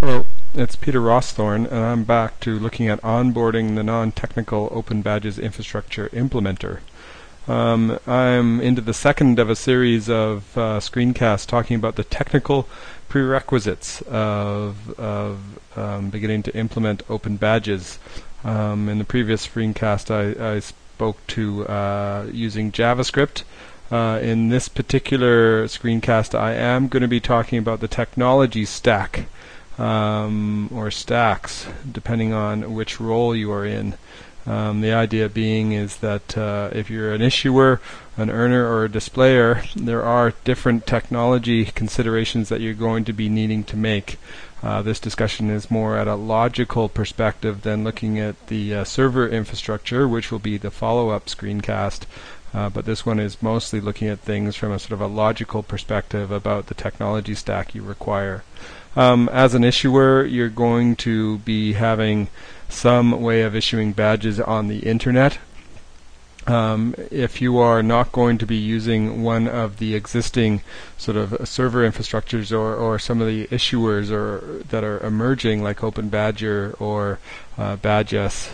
Hello, it's Peter Rawsthorne, and I'm back to looking at onboarding the non-technical Open Badges infrastructure implementer. Um, I'm into the second of a series of uh, screencasts talking about the technical prerequisites of, of um, beginning to implement Open Badges. Um, in the previous screencast, I, I spoke to uh, using JavaScript. Uh, in this particular screencast, I am going to be talking about the technology stack um, or stacks, depending on which role you are in. Um, the idea being is that uh, if you're an issuer, an earner, or a displayer, there are different technology considerations that you're going to be needing to make. Uh, this discussion is more at a logical perspective than looking at the uh, server infrastructure, which will be the follow-up screencast. Uh, but this one is mostly looking at things from a sort of a logical perspective about the technology stack you require. Um, as an issuer, you're going to be having some way of issuing badges on the internet. Um, if you are not going to be using one of the existing sort of server infrastructures or, or some of the issuers or that are emerging like OpenBadger or uh, Badgess,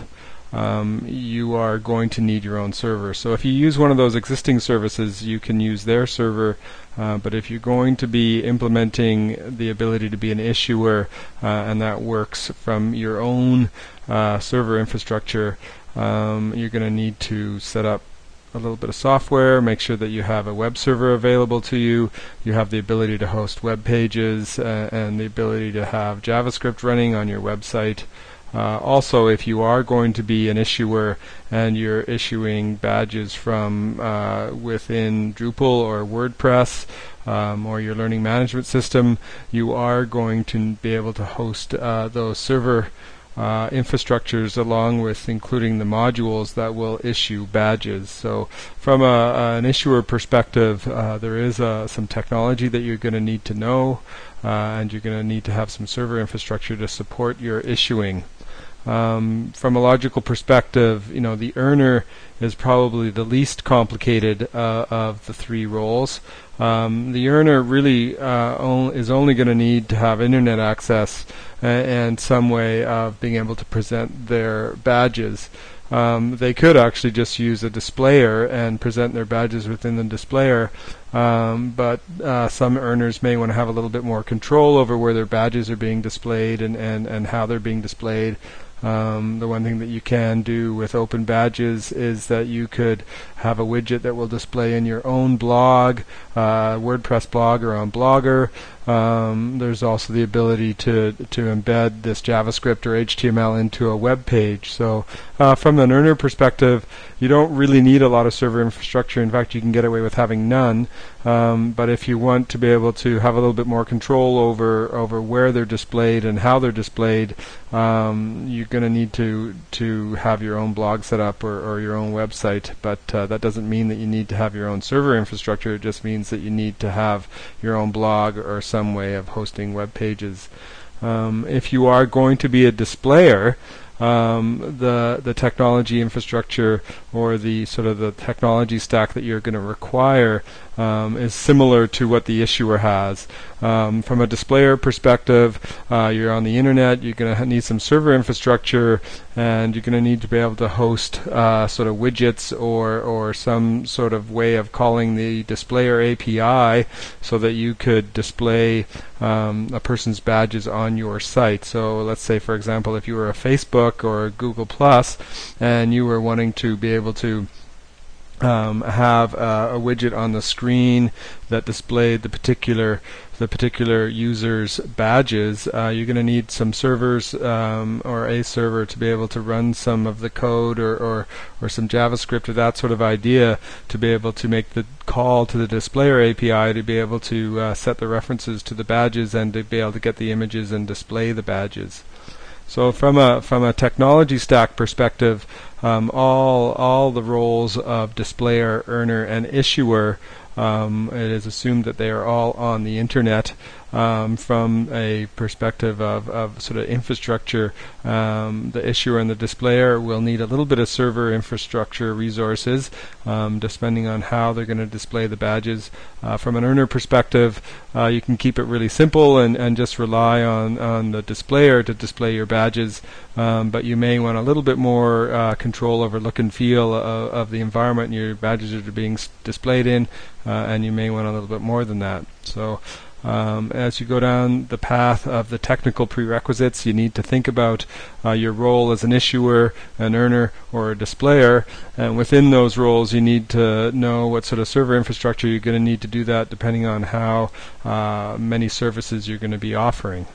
um, you are going to need your own server. So if you use one of those existing services, you can use their server. Uh, but if you're going to be implementing the ability to be an issuer, uh, and that works from your own uh, server infrastructure, um, you're going to need to set up a little bit of software, make sure that you have a web server available to you, you have the ability to host web pages, uh, and the ability to have JavaScript running on your website. Uh, also, if you are going to be an issuer and you're issuing badges from uh, within Drupal or WordPress um, or your learning management system, you are going to be able to host uh, those server uh, infrastructures along with including the modules that will issue badges. So from a, an issuer perspective, uh, there is some technology that you're going to need to know uh, and you're going to need to have some server infrastructure to support your issuing. Um, from a logical perspective, you know, the earner is probably the least complicated uh, of the three roles. Um, the earner really uh, is only going to need to have internet access and some way of being able to present their badges. Um, they could actually just use a displayer and present their badges within the displayer, um, but uh, some earners may want to have a little bit more control over where their badges are being displayed and, and, and how they're being displayed. Um, the one thing that you can do with open badges is that you could have a widget that will display in your own blog, uh, WordPress blog or on Blogger. Um, there's also the ability to to embed this JavaScript or HTML into a web page. So uh, from an earner perspective, you don't really need a lot of server infrastructure. In fact, you can get away with having none. Um, but if you want to be able to have a little bit more control over over where they're displayed and how they're displayed, um, you're going to need to to have your own blog set up or, or your own website. But uh, that doesn't mean that you need to have your own server infrastructure. It just means that you need to have your own blog or some way of hosting web pages. Um, if you are going to be a displayer, um, the the technology infrastructure or the sort of the technology stack that you're going to require um, is similar to what the issuer has. Um, from a displayer perspective, uh, you're on the internet, you're going to need some server infrastructure, and you're going to need to be able to host uh, sort of widgets or, or some sort of way of calling the displayer API so that you could display um, a person's badges on your site. So let's say, for example, if you were a Facebook or Google Plus and you were wanting to be able to um, have uh, a widget on the screen that displayed the particular the particular user's badges, uh, you're going to need some servers um, or a server to be able to run some of the code or, or, or some JavaScript or that sort of idea to be able to make the call to the displayer API to be able to uh, set the references to the badges and to be able to get the images and display the badges. So from a from a technology stack perspective, um, all all the roles of displayer, earner, and issuer, um, it is assumed that they are all on the internet. Um, from a perspective of, of sort of infrastructure. Um, the issuer and the displayer will need a little bit of server infrastructure resources, um, depending on how they're going to display the badges. Uh, from an earner perspective, uh, you can keep it really simple and, and just rely on, on the displayer to display your badges, um, but you may want a little bit more uh, control over look and feel of, of the environment your badges are being displayed in, uh, and you may want a little bit more than that. So um, as you go down the path of the technical prerequisites, you need to think about uh, your role as an issuer, an earner, or a displayer. And within those roles, you need to know what sort of server infrastructure you're going to need to do that, depending on how uh, many services you're going to be offering.